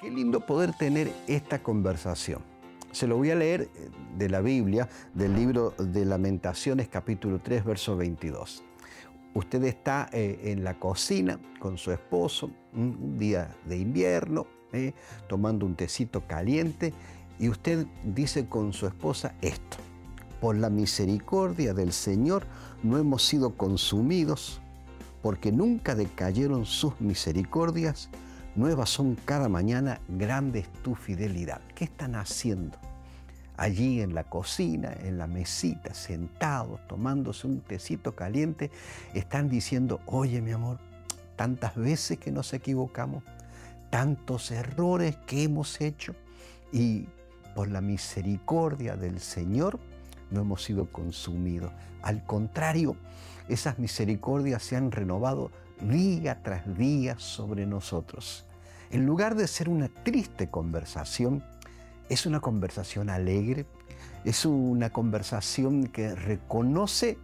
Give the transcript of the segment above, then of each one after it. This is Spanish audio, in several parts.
Qué lindo poder tener esta conversación. Se lo voy a leer eh, de la Biblia, del libro de Lamentaciones capítulo 3, verso 22. Usted está eh, en la cocina con su esposo, un día de invierno, eh, tomando un tecito caliente, y usted dice con su esposa esto, por la misericordia del Señor no hemos sido consumidos, porque nunca decayeron sus misericordias, Nuevas son cada mañana, grande es tu fidelidad. ¿Qué están haciendo? Allí en la cocina, en la mesita, sentados, tomándose un tecito caliente, están diciendo, oye mi amor, tantas veces que nos equivocamos, tantos errores que hemos hecho y por la misericordia del Señor no hemos sido consumidos. Al contrario, esas misericordias se han renovado día tras día sobre nosotros. En lugar de ser una triste conversación, es una conversación alegre, es una conversación que reconoce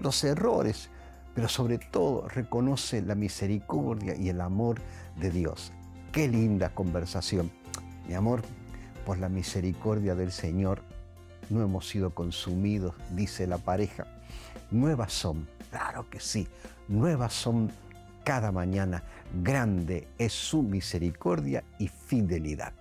los errores, pero sobre todo reconoce la misericordia y el amor de Dios. Qué linda conversación. Mi amor, por la misericordia del Señor no hemos sido consumidos, dice la pareja. Nuevas son, claro que sí, nuevas son cada mañana. Grande es su misericordia y fidelidad.